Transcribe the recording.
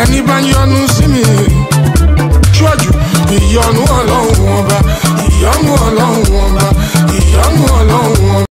ẹni bá yọnu sí mi ṣíwájú ìyọnu ọlọ́run ọba ìyọnu ọlọ́run ọba ìyọnu ọlọ́run.